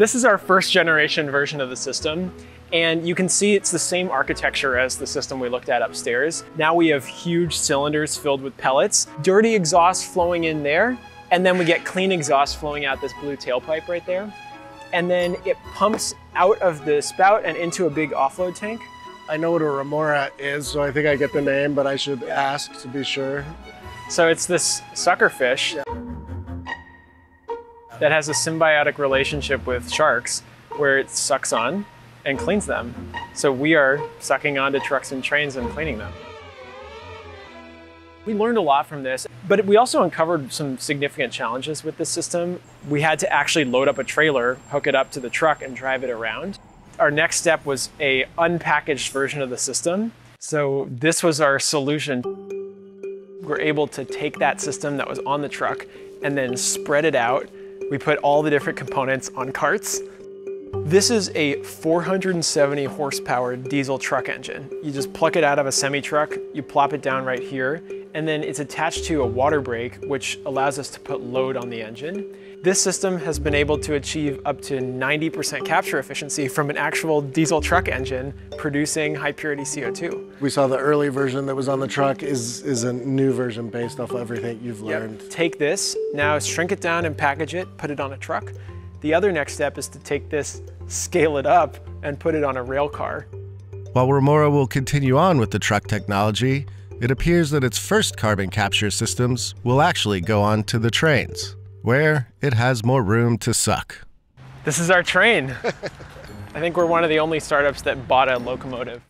This is our first generation version of the system. And you can see it's the same architecture as the system we looked at upstairs. Now we have huge cylinders filled with pellets, dirty exhaust flowing in there, and then we get clean exhaust flowing out this blue tailpipe right there. And then it pumps out of the spout and into a big offload tank. I know what a remora is, so I think I get the name, but I should ask to be sure. So it's this sucker fish that has a symbiotic relationship with sharks where it sucks on and cleans them. So we are sucking onto trucks and trains and cleaning them. We learned a lot from this, but we also uncovered some significant challenges with this system. We had to actually load up a trailer, hook it up to the truck, and drive it around. Our next step was a unpackaged version of the system. So this was our solution. We're able to take that system that was on the truck and then spread it out. We put all the different components on carts this is a 470 horsepower diesel truck engine. You just pluck it out of a semi truck, you plop it down right here, and then it's attached to a water brake, which allows us to put load on the engine. This system has been able to achieve up to 90% capture efficiency from an actual diesel truck engine producing high purity CO2. We saw the early version that was on the truck is, is a new version based off everything you've learned. Yep. Take this, now shrink it down and package it, put it on a truck. The other next step is to take this, scale it up, and put it on a rail car. While Remora will continue on with the truck technology, it appears that its first carbon capture systems will actually go on to the trains, where it has more room to suck. This is our train. I think we're one of the only startups that bought a locomotive.